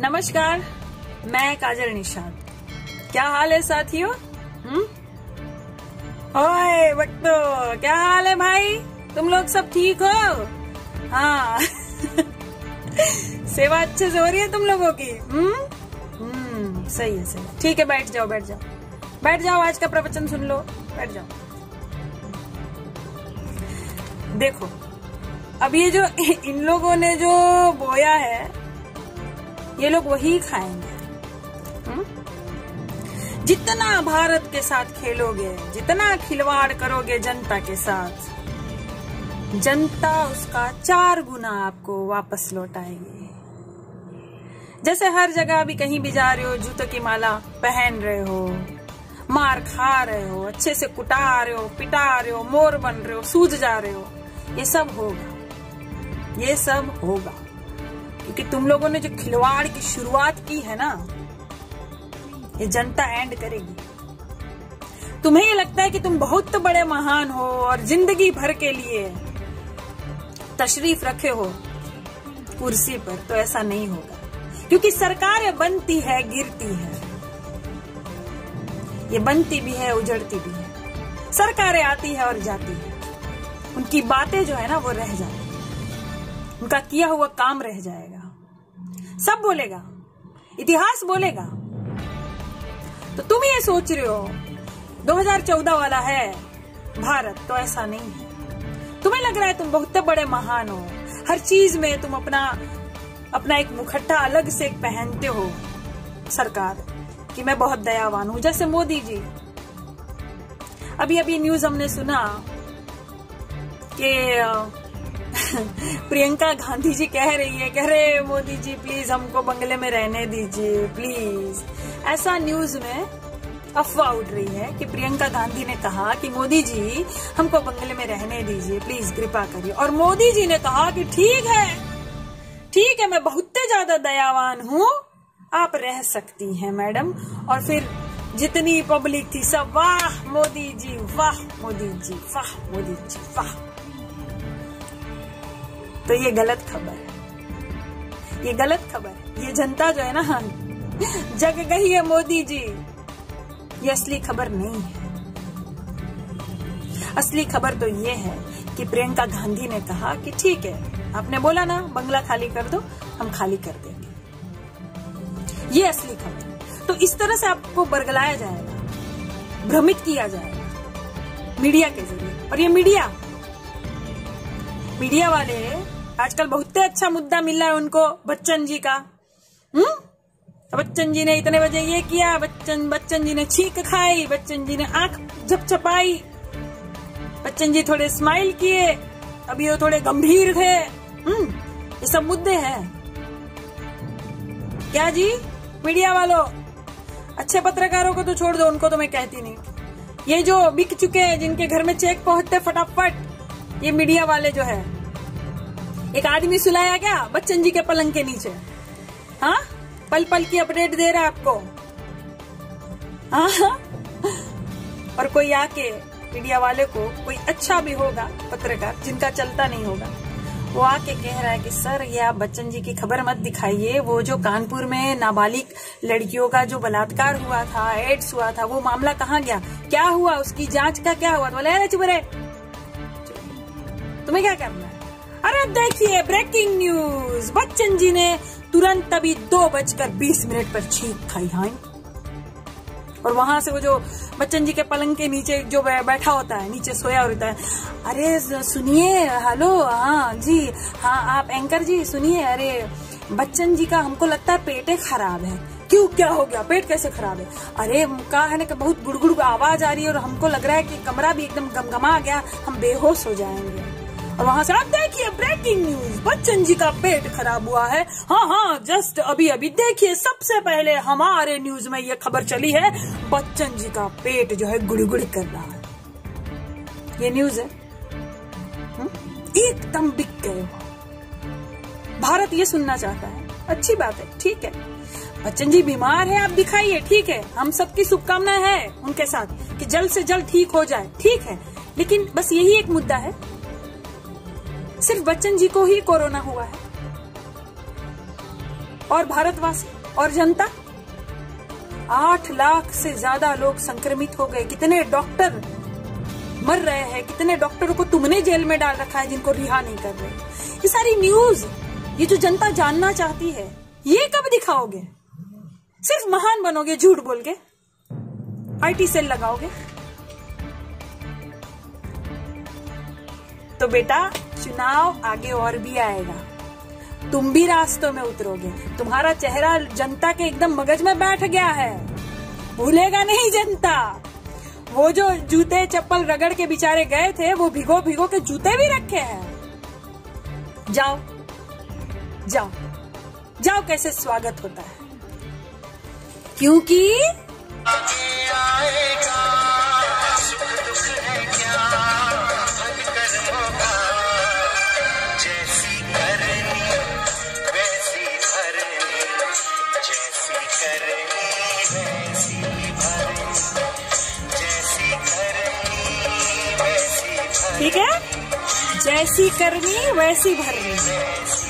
नमस्कार मैं काजल निशाद क्या हाल है साथियों? हम्म? ओए, बट्टो, क्या हाल है भाई? तुम लोग सब ठीक हो? हाँ। सेवा अच्छे से हो रही है तुम लोगों की? हम्म? हम्म सही है, सही। ठीक है, बैठ जाओ बैठ जाओ। बैठ जाओ, आज का प्रवचन सुन लो। बैठ जाओ। देखो अब ये जो इन लोगों ने जो बोया है ये लोग वही खाएँगे। हम्म? जितना भारत के साथ खेलोगे जितना खिलवाड़ करोगे जनता के साथ जनता उसका चार गुना आपको वापस लौटाएगी। जैसे हर जगह अभी कहीं भी जा रहे हो जूतों की माला पहन रहे हो मार खा रहे हो अच्छे से कुटा रहे हो पिटा रहे हो मोर बन रहे हो सूझ जा रहे हो ये सब होगा। ये सब होगा। क्योंकि तुम लोगों ने जो खिलवाड़ की शुरुआत की है ना, ये जनता एंड करेगी। तुम्हें ये लगता है कि तुम बहुत तो बड़े महान हो और ज़िंदगी भर के लिए तशरीफ़ रखे हो कुर्सी पर तो ऐसा नहीं होगा। क्योंकि सरकारें बनती है, गिरती है। ये बनती भी है, उजड़ती भी है। सरकारें आती है और जाती है। उनकी बातें जो है ना, वो रह जाती उनका किया हुआ काम रह जाएगा। सब बोलेगा। इतिहास बोलेगा। तो तुम ये सोच रहे हो 2014 वाला है, भारत तो ऐसा नहीं है। तुम्हें लग रहा है तुम बहुत बड़े महान हो। हर चीज़ में तुम अपना अपना एक मुखट्टा अलग से पहनते हो। सरकार, कि मैं बहुत दयावान हूँ। जैसे मोदी जी। अभी अभी न्यूज़ हमने सुना कि प्रियंका गांधी जी कह रही है, कह रहे, मोदी जी प्लीज़ हमको बंगले में रहने दीजिए प्लीज़ ऐसा न्यूज़ में अफवाह उठ रही है कि प्रियंका गांधी ने कहा कि मोदी जी, हमको बंगले में रहने दीजिए प्लीज़ कृपा करिए. और मोदी जी ने कहा कि, ठीक है ठीक है, मैं बहुत ज़्यादा दयावान हूँ, आप रह सकती हैं, मैडम। और फिर जितनी पब्लिक थी, सब, वाह, मोदी जी, वाह, मोदी जी, वाह, मोदी जी, वाह। तो ये गलत खबर है। ये गलत खबर ये जनता जो है ना जग गई है मोदी जी। ये असली खबर नहीं है। असली खबर तो ये है कि प्रियंका गांधी ने कहा कि ठीक है, आपने बोला ना, बंगला खाली कर दो, हम खाली कर देंगे। ये असली खबर तो इस तरह से आपको बरगलाया जाएगा, भ्रमित किया जाएगा मीडिया के ज़रिए। और ये मीडिया मीडिया वाले आजकल बहुत अच्छा मुद्दा मिल है उनको, बच्चन जी का। हम्म? बच्चन जी ने इतने बजे ये किया, बच्चन बच्चन जी ने छीक खाई, बच्चन जी ने आँख झपझपाई। बच्चन जी थोड़े स्माइल किए अभी वो थोड़े गंभीर थे। हम्म? ये सब मुद्दे हैं। क्या जी? मीडिया वालों, अच्छे पत्रकारों को तो छोड़ दो, उनको तो मैं कहती नहीं। ये जो बिक चुके हैं, जिनके घर में चेक पहुँचते फटाफट, ये मीडिया वाले जो है एक आदमी सुलाया गया, बच्चन जी के पलंग के नीचे। हाँ? पल पल की अपडेट दे रहा आपको। हाँ? और कोई आके मीडिया वाले को कोई अच्छा भी होगा, पत्रकार, जिनका चलता नहीं होगा, वो आके कह रहा है कि, सर, ये आप बच्चन जी की खबर मत दिखाइए। वो जो कानपुर में नाबालिग लड़कियों का जो बलात्कार हुआ था, एड्स हुआ था, वो मामला कहाँ गया? क्या हुआ? उसकी जाँच का क्या हुआ? तो बोले चुप रहे। तुम्हें क्या करना है? अरे देखिए ब्रेकिंग न्यूज़ बच्चन जी ने तुरंत अभी दो बजकर बीस मिनट पर छींक खाई हाँ? और वहाँ से वो जो बच्चन जी के पलंग के नीचे जो बैठा होता है, नीचे सोया होता है। अरे सुनिए, हेलो हाँ जी हाँ आप एंकर जी, सुनिए, अरे, बच्चन जी का हमको लगता है पेटे खराब है। क्यों, क्या हो गया? पेट कैसे खराब है? अरे, कहा है ना कि बहुत गुड़गुड़ आवाज़ आ रही है और हमको लग रहा है कि कमरा भी एकदम गमगमा गया, हम बेहोश हो जाएँगे। और वहाँ से आप देखिए ब्रेकिंग न्यूज़ बच्चन जी का पेट खराब हुआ है। हाँ हाँ जस्ट अभी अभी देखिए, सबसे पहले हमारे न्यूज़ में ये खबर चली है, बच्चन जी का पेट जो है गुड़ी गुड़ी कर रहा है। ये न्यूज़ है। एकदम बिक गए भारत ये सुनना चाहता है। अच्छी बात है, ठीक है। बच्चन जी बीमार है, आप दिखाइए, ठीक है। हम सबकी शुभकामनाएँ है उनके साथ कि जल्द से जल्द ठीक हो जाए, ठीक है। लेकिन बस यही एक मुद्दा है सिर्फ़ बच्चन जी को ही कोरोना हुआ है। और भारतवासी, और जनता? आठ लाख से ज़्यादा लोग संक्रमित हो गए। कितने डॉक्टर मर रहे हैं? कितने डॉक्टरों को तुमने जेल में डाल रखा है जिनको रिहा नहीं कर रहे? ये सारी न्यूज़, ये जो जनता जानना चाहती है, ये कब दिखाओगे? सिर्फ़ महान बनोगे, झूठ बोल के आईटी सेल लगाओगे? तो बेटा चुनाव आगे और भी आएगा। तुम भी रास्तों में उतरोगे। तुम्हारा चेहरा जनता के एकदम मगज में बैठ गया है। भूलेगा नहीं जनता। वो जो जूते चप्पल रगड़ के बिचारे गए थे, वो भिगो भिगो के जूते भी रखे हैं। जाओ। जाओ। जाओ कैसे स्वागत होता है। क्योंकि ठीक है? जैसी करनी वैसी भरनी।